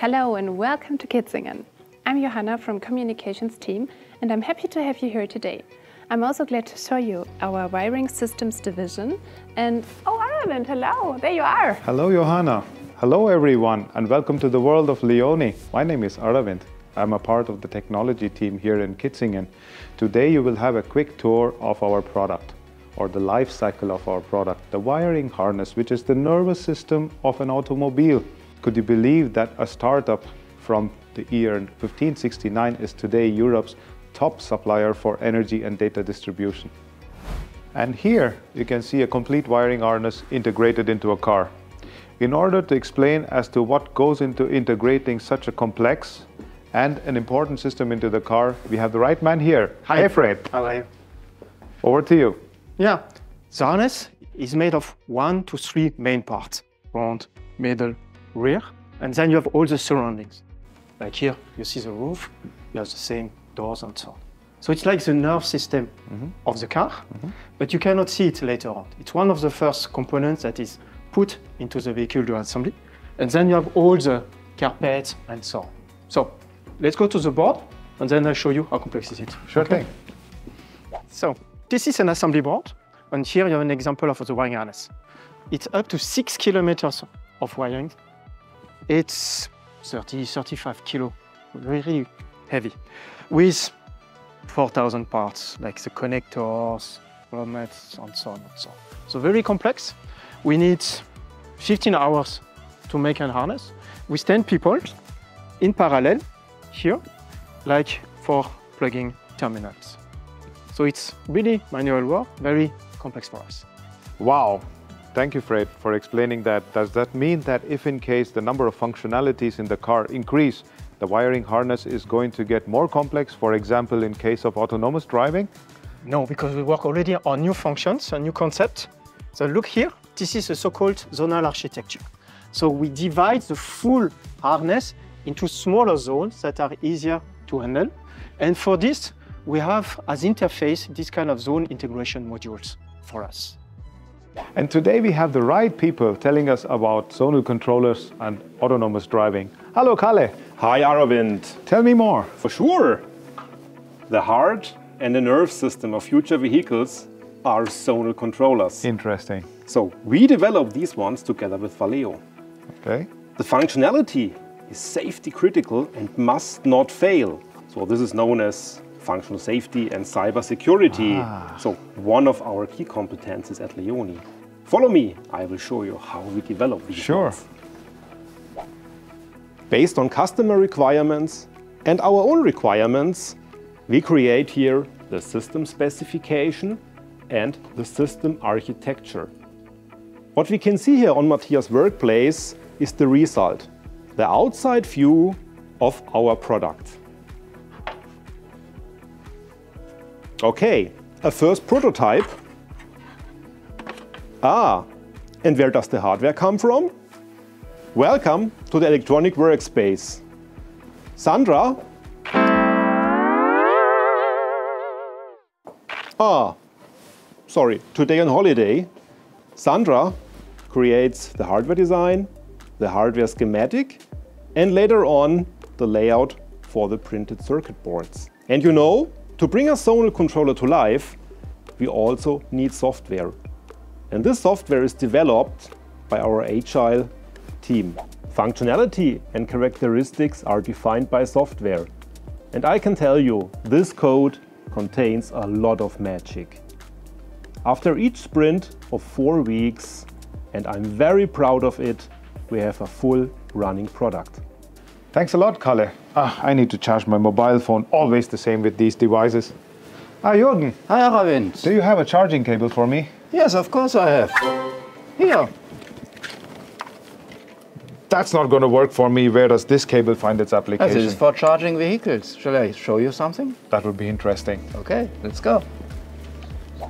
Hello and welcome to Kitzingen. I'm Johanna from Communications team and I'm happy to have you here today. I'm also glad to show you our wiring systems division and oh Aravind, hello, there you are. Hello Johanna. Hello everyone and welcome to the world of Leoni. My name is Aravind. I'm a part of the technology team here in Kitzingen. Today you will have a quick tour of our product or the life cycle of our product, the wiring harness, which is the nervous system of an automobile. Could you believe that a startup from the year 1569 is today Europe's top supplier for energy and data distribution? And here you can see a complete wiring harness integrated into a car. In order to explain as to what goes into integrating such a complex and an important system into the car, we have the right man here. Hi. Hey Fred, How are you? over to you. Yeah, the harness is made of one to three main parts, front, middle, rear, and then you have all the surroundings. Like here, you see the roof, you have the same doors and so on. So it's like the nerve system mm-hmm. of the car, mm-hmm. but you cannot see it later on. It's one of the first components that is put into the vehicle during assembly, and then you have all the carpets and so on. So let's go to the board, and then I'll show you how complex is it. Sure Okay? thing. So this is an assembly board, and here you have an example of the wiring harness. It's up to six kilometers of wiring. It's 30, 35 kilo, really heavy, with 4,000 parts, like the connectors, grommets, and so on and so on. So very complex. We need 15 hours to make an harness with 10 people in parallel here, like for plugging terminals. So it's really manual work, very complex for us. Wow. Thank you, Fred, for explaining that. Does that mean that if in case the number of functionalities in the car increase, the wiring harness is going to get more complex, for example, in case of autonomous driving? No, because we work already on new functions, a new concept. So look here, this is a so-called zonal architecture. So we divide the full harness into smaller zones that are easier to handle. And for this, we have as interface this kind of zone integration modules for us. And today we have the right people telling us about zonal controllers and autonomous driving. Hello, Kalle. Hi, Aravind. Tell me more. For sure. The heart and the nerve system of future vehicles are zonal controllers. Interesting. So we developed these ones together with Valeo. Okay. The functionality is safety critical and must not fail. So this is known as functional safety and cyber security. Ah. So one of our key competencies at Leoni. Follow me, I will show you how we develop these Sure. ones. Based on customer requirements and our own requirements, we create here the system specification and the system architecture. What we can see here on Matthias' workplace is the result, the outside view of our product. Okay, a first prototype. Ah, and where does the hardware come from? Welcome to the electronic workspace. Sandra? Ah, sorry, today on holiday. Sandra creates the hardware design, the hardware schematic, and later on the layout for the printed circuit boards. And you know, to bring a zonal controller to life, we also need software. And this software is developed by our agile team. Functionality and characteristics are defined by software. And I can tell you, this code contains a lot of magic. After each sprint of four weeks, and I'm very proud of it, we have a full running product. Thanks a lot, Kalle. Ah, I need to charge my mobile phone. Always the same with these devices. Ah, Jürgen, Hi, Aravind. do you have a charging cable for me? Yes, of course I have. Here. That's not going to work for me. Where does this cable find its This application? is for charging vehicles. Shall I show you something? That would be interesting. Okay, let's go.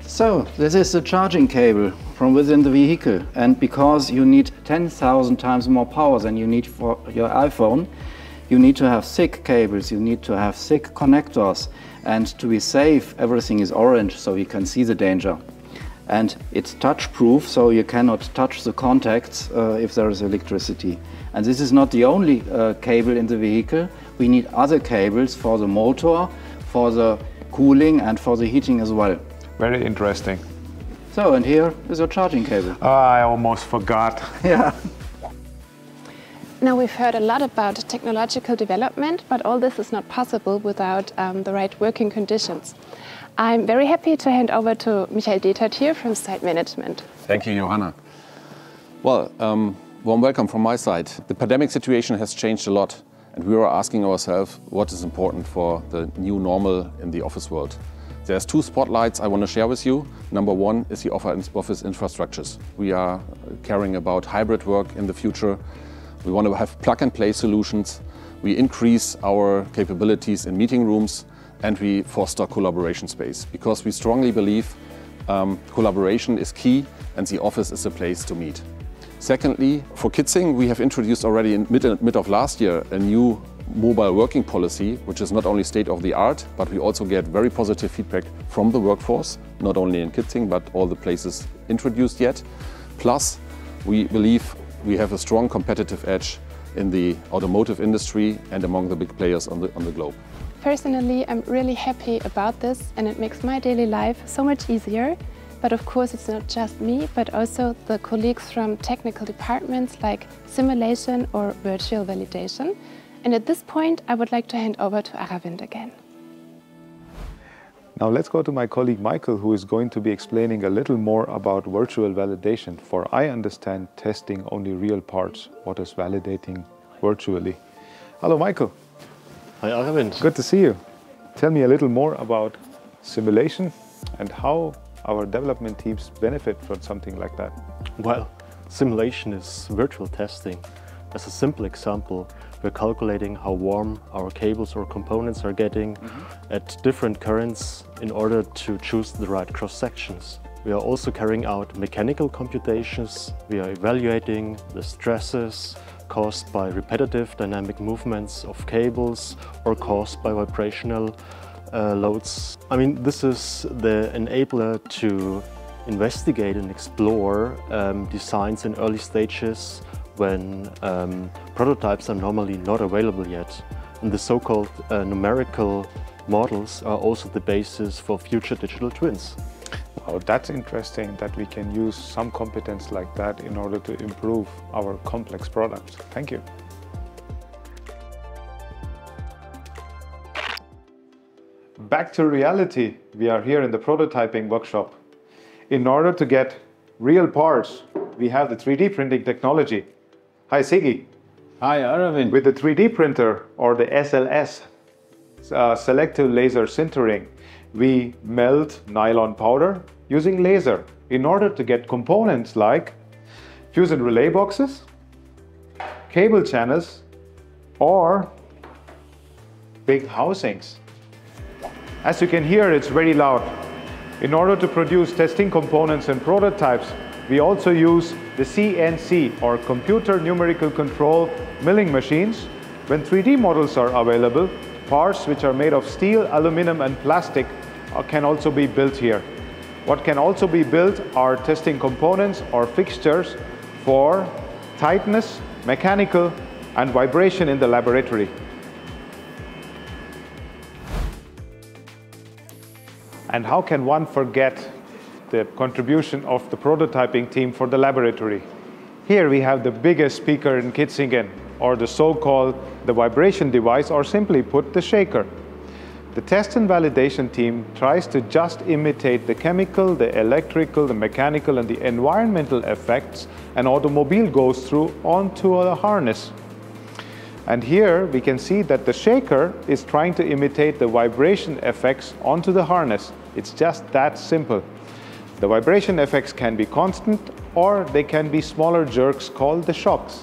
So, this is the charging cable from within the vehicle. And because you need 10,000 times more power than you need for your iPhone, you need to have thick cables, you need to have thick connectors. And to be safe, everything is orange so you can see the danger. and it's touch proof so you cannot touch the contacts uh, if there is electricity. And this is not the only uh, cable in the vehicle. We need other cables for the motor, for the cooling and for the heating as well. Very interesting. So, and here is your charging cable. Oh, I almost forgot. yeah. Now we've heard a lot about technological development, but all this is not possible without um, the right working conditions. I'm very happy to hand over to Michael Detert here from Site Management. Thank you, Johanna. Well, um, warm welcome from my side. The pandemic situation has changed a lot, and we are asking ourselves what is important for the new normal in the office world. There's two spotlights I want to share with you. Number one is the office infrastructures. We are caring about hybrid work in the future. We want to have plug-and-play solutions. We increase our capabilities in meeting rooms and we foster collaboration space because we strongly believe um, collaboration is key and the office is a place to meet. Secondly, for Kitzingen, we have introduced already in mid, mid of last year a new mobile working policy, which is not only state of the art, but we also get very positive feedback from the workforce, not only in Kitzingen, but all the places introduced yet. Plus, we believe we have a strong competitive edge in the automotive industry and among the big players on the, on the globe. Personally, I'm really happy about this and it makes my daily life so much easier. But of course, it's not just me, but also the colleagues from technical departments like simulation or virtual validation. And at this point, I would like to hand over to Aravind again. Now let's go to my colleague Michael, who is going to be explaining a little more about virtual validation. For I understand testing only real parts. What is validating virtually? Hello, Michael. Hi, Aravind. Good to see you. Tell me a little more about simulation and how our development teams benefit from something like that. Well, simulation is virtual testing. As a simple example, we're calculating how warm our cables or components are getting mm -hmm. at different currents in order to choose the right cross sections. We are also carrying out mechanical computations. We are evaluating the stresses, caused by repetitive dynamic movements of cables or caused by vibrational uh, loads. I mean, this is the enabler to investigate and explore um, designs in early stages when um, prototypes are normally not available yet. And the so-called uh, numerical models are also the basis for future digital twins. Oh, that's interesting that we can use some competence like that in order to improve our complex products. Thank you. Back to reality, we are here in the prototyping workshop. In order to get real parts, we have the 3D printing technology. Hi, Sigi. Hi, Aravind. With the 3D printer or the SLS, uh, selective laser sintering, we melt nylon powder using laser in order to get components like fuse and relay boxes, cable channels, or big housings. As you can hear, it's very loud. In order to produce testing components and prototypes, we also use the CNC or Computer Numerical Control milling machines. When 3D models are available, parts which are made of steel, aluminum and plastic uh, can also be built here. What can also be built are testing components or fixtures for tightness, mechanical and vibration in the laboratory. And how can one forget the contribution of the prototyping team for the laboratory? Here we have the biggest speaker in Kitzingen, or the so-called the vibration device, or simply put, the shaker. The test and validation team tries to just imitate the chemical, the electrical, the mechanical and the environmental effects an automobile goes through onto a harness. And here we can see that the shaker is trying to imitate the vibration effects onto the harness. It's just that simple. The vibration effects can be constant or they can be smaller jerks called the shocks.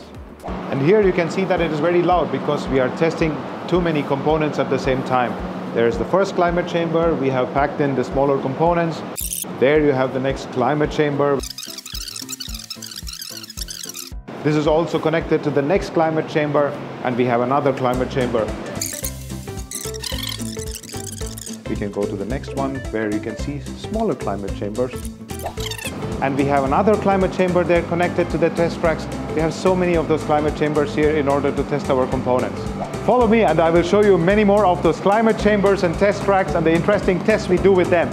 And here you can see that it is very loud because we are testing too many components at the same time. There's the first climate chamber. We have packed in the smaller components. There you have the next climate chamber. This is also connected to the next climate chamber and we have another climate chamber. We can go to the next one where you can see smaller climate chambers. And we have another climate chamber there connected to the test tracks. We have so many of those climate chambers here in order to test our components. Follow me and I will show you many more of those climate chambers and test tracks and the interesting tests we do with them.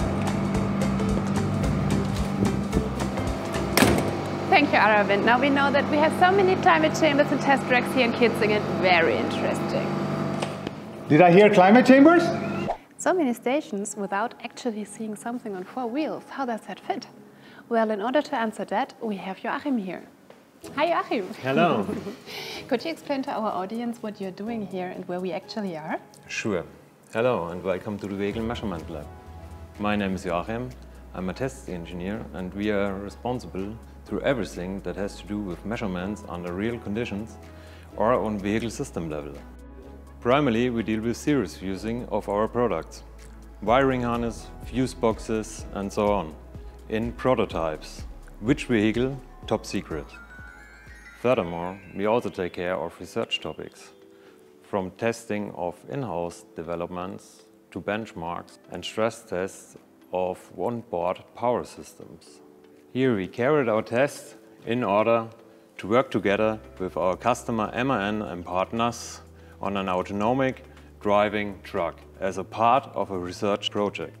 Thank you, Aravind. Now we know that we have so many climate chambers and test tracks here in Kitzingen. Very interesting. Did I hear climate chambers? So many stations without actually seeing something on four wheels. How does that fit? Well, in order to answer that, we have Joachim here. Hi, Joachim. Hello. Could you explain to our audience what you're doing here and where we actually are? Sure. Hello and welcome to the Vehicle Measurement Lab. My name is Joachim. I'm a test engineer and we are responsible through everything that has to do with measurements under real conditions or on vehicle system level. Primarily, we deal with series fusing of our products, wiring harness, fuse boxes and so on, in prototypes. Which vehicle? Top secret. Furthermore, we also take care of research topics, from testing of in-house developments to benchmarks and stress tests of on-board power systems. Here we carried out tests in order to work together with our customer MAN and partners on an autonomic driving truck as a part of a research project.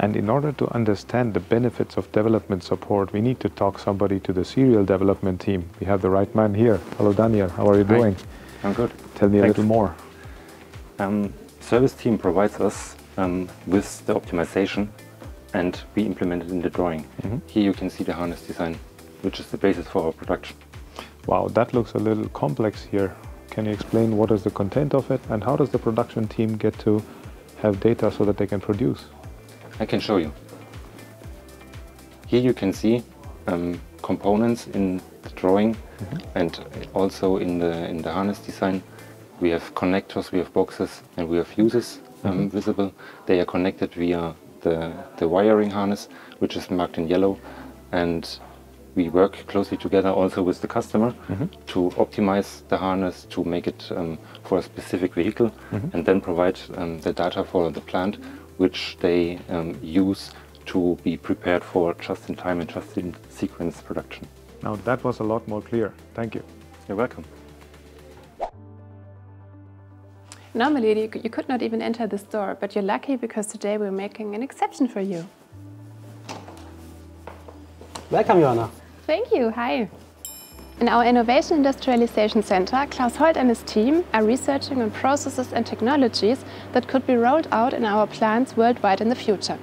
And in order to understand the benefits of development support, we need to talk somebody to the serial development team. We have the right man here. Hello, Daniel. How are you Hi. doing? I'm good. Tell me a little more. Um, service team provides us um, with the optimization and we implement it in the drawing. Here you can see the harness design, which is the basis for our production. Wow, that looks a little complex here. Can you explain what is the content of it and how does the production team get to have data so that they can produce? I can show you. Here you can see um, components in the drawing and also in the in the harness design. We have connectors, we have boxes, and we have fuses um, visible. They are connected via the, the wiring harness, which is marked in yellow. And we work closely together also with the customer to optimize the harness to make it um, for a specific vehicle and then provide um, the data for the plant, which they um, use to be prepared for just-in-time and just-in-sequence production. Now that was a lot more clear. Thank you. You're welcome. Normally, you, you could not even enter this door, but you're lucky because today we're making an exception for you. Welcome, Johanna. Thank you. Hi. In our Innovation Industrialization Center, Klaus Holt and his team are researching on processes and technologies that could be rolled out in our plants worldwide in the future.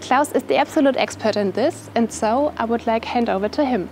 Klaus is the absolute expert in this, and so I would like hand over to him.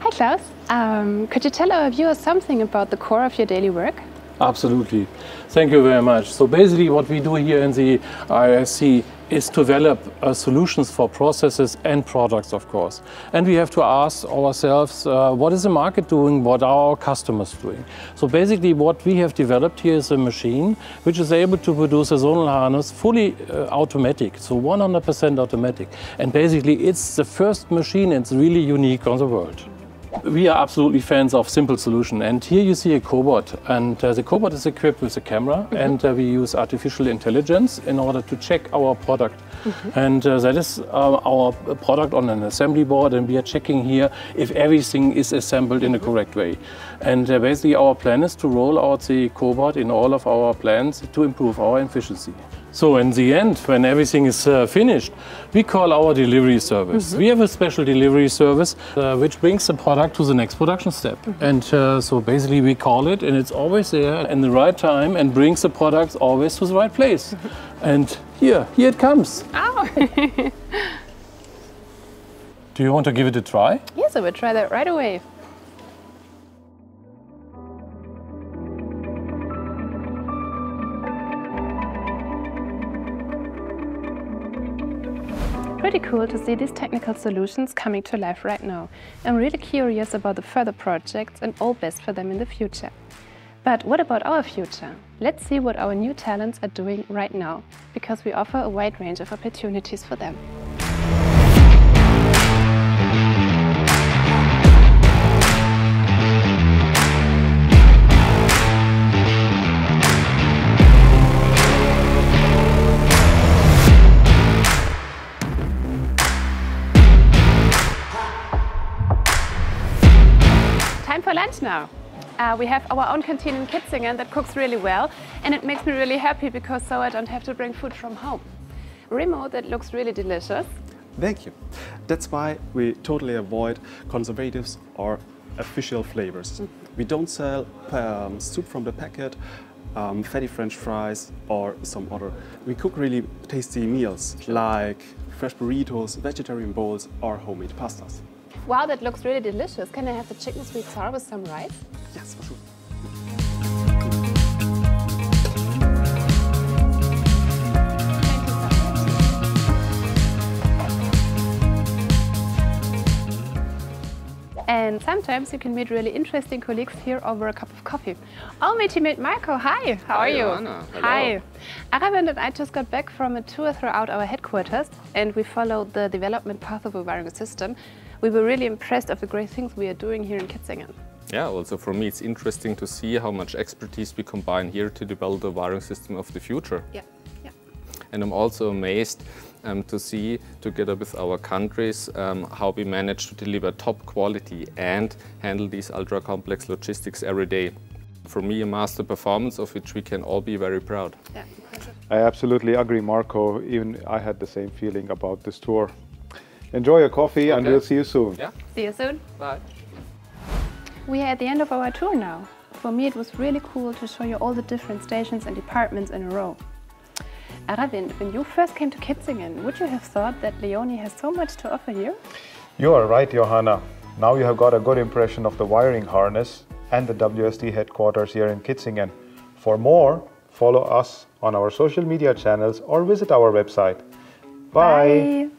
Hi, Klaus. Um, could you tell our viewers something about the core of your daily work? Absolutely. Thank you very much. So basically what we do here in the ISC is to develop uh, solutions for processes and products, of course. And we have to ask ourselves, uh, what is the market doing? What are our customers doing? So basically what we have developed here is a machine which is able to produce a zonal harness fully uh, automatic, so 100% automatic. And basically it's the first machine, it's really unique on the world. We are absolutely fans of simple solution and here you see a cobot and uh, the cobot is equipped with a camera and uh, we use artificial intelligence in order to check our product. And uh, that is uh, our product on an assembly board and we are checking here if everything is assembled in the correct way. And uh, basically our plan is to roll out the cobot in all of our plants to improve our efficiency. So in the end, when everything is uh, finished, we call our delivery service. We have a special delivery service uh, which brings the product to the next production step. And uh, so basically we call it and it's always there in the right time and brings the product always to the right place. and here, here it comes. Oh, Do you want to give it a try? yes, I will try that right away. Pretty cool to see these technical solutions coming to life right now. I'm really curious about the further projects and all best for them in the future. But what about our future? Let's see what our new talents are doing right now, because we offer a wide range of opportunities for them. For lunch now. Uh, we have our own canteen in Kitzingen that cooks really well and it makes me really happy because so I don't have to bring food from home. Remo, that looks really delicious. Thank you. That's why we totally avoid conservatives or official flavors. Mm. We don't sell um, soup from the packet, um, fatty french fries or some other. We cook really tasty meals like fresh burritos, vegetarian bowls or homemade pastas. Wow, that looks really delicious. Can I have the chicken sweet sour with some rice? Yes, for sure. And sometimes you can meet really interesting colleagues here over a cup of coffee. Oh, my teammate Marco, hi, how hi, are you? Johanna. Hi. Aravind and I just got back from a tour throughout our headquarters and we followed the development path of a wiring system. We were really impressed of the great things we are doing here in Kitzingen. Yeah, also for me it's interesting to see how much expertise we combine here to develop the wiring system of the future. Yeah, yeah. And I'm also amazed um, to see, together with our countries, um, how we manage to deliver top quality and handle these ultra-complex logistics every day. For me, a master performance of which we can all be very proud. Yeah, I absolutely agree, Marco. Even I had the same feeling about this tour. Enjoy your coffee okay. and we'll see you soon. Yeah. See you soon. Bye. We are at the end of our tour now. For me, it was really cool to show you all the different stations and departments in a row. Aravind, when you first came to Kitzingen, would you have thought that Leoni has so much to offer here? You are right, Johanna. Now you have got a good impression of the wiring harness and the WSD headquarters here in Kitzingen. For more, follow us on our social media channels or visit our website. Bye. Bye.